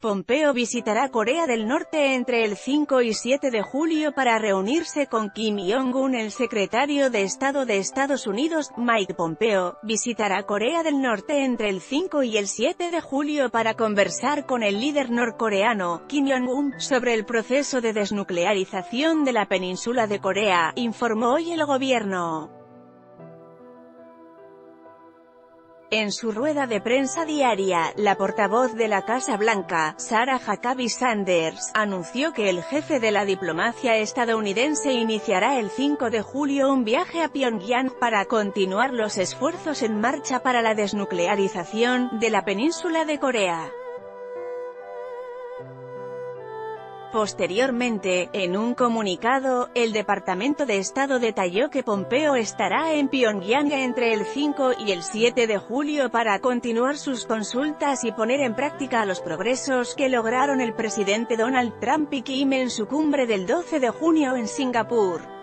Pompeo visitará Corea del Norte entre el 5 y 7 de julio para reunirse con Kim Jong-un. El secretario de Estado de Estados Unidos, Mike Pompeo, visitará Corea del Norte entre el 5 y el 7 de julio para conversar con el líder norcoreano, Kim Jong-un, sobre el proceso de desnuclearización de la península de Corea, informó hoy el gobierno. En su rueda de prensa diaria, la portavoz de la Casa Blanca, Sarah Huckabee Sanders, anunció que el jefe de la diplomacia estadounidense iniciará el 5 de julio un viaje a Pyongyang para continuar los esfuerzos en marcha para la desnuclearización de la península de Corea. Posteriormente, en un comunicado, el Departamento de Estado detalló que Pompeo estará en Pyongyang entre el 5 y el 7 de julio para continuar sus consultas y poner en práctica los progresos que lograron el presidente Donald Trump y Kim en su cumbre del 12 de junio en Singapur.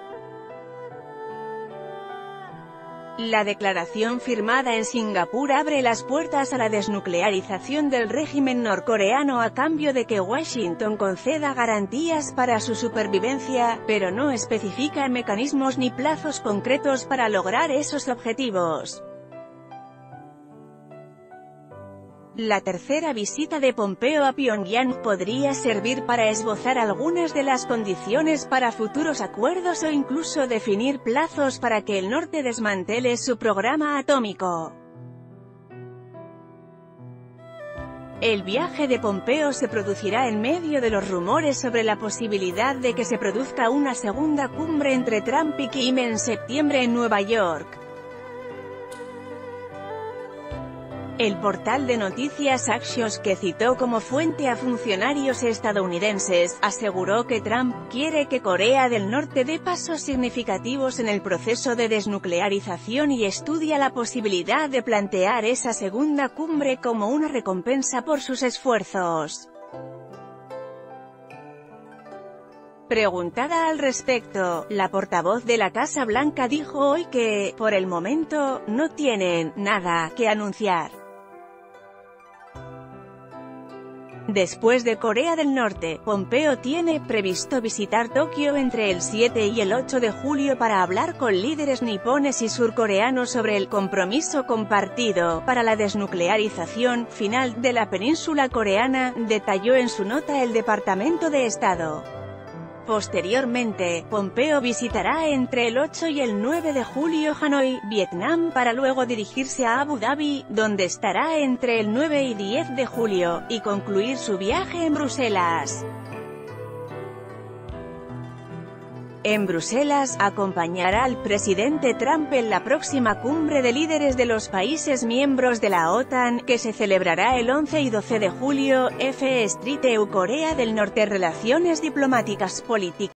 La declaración firmada en Singapur abre las puertas a la desnuclearización del régimen norcoreano a cambio de que Washington conceda garantías para su supervivencia, pero no especifica mecanismos ni plazos concretos para lograr esos objetivos. La tercera visita de Pompeo a Pyongyang podría servir para esbozar algunas de las condiciones para futuros acuerdos o incluso definir plazos para que el norte desmantele su programa atómico. El viaje de Pompeo se producirá en medio de los rumores sobre la posibilidad de que se produzca una segunda cumbre entre Trump y Kim en septiembre en Nueva York. El portal de noticias Axios que citó como fuente a funcionarios estadounidenses, aseguró que Trump quiere que Corea del Norte dé pasos significativos en el proceso de desnuclearización y estudia la posibilidad de plantear esa segunda cumbre como una recompensa por sus esfuerzos. Preguntada al respecto, la portavoz de la Casa Blanca dijo hoy que, por el momento, no tienen nada que anunciar. Después de Corea del Norte, Pompeo tiene previsto visitar Tokio entre el 7 y el 8 de julio para hablar con líderes nipones y surcoreanos sobre el compromiso compartido para la desnuclearización final de la península coreana, detalló en su nota el Departamento de Estado. Posteriormente, Pompeo visitará entre el 8 y el 9 de julio Hanoi, Vietnam, para luego dirigirse a Abu Dhabi, donde estará entre el 9 y 10 de julio, y concluir su viaje en Bruselas. En Bruselas, acompañará al presidente Trump en la próxima cumbre de líderes de los países miembros de la OTAN, que se celebrará el 11 y 12 de julio, F. Street EU Corea del Norte Relaciones diplomáticas políticas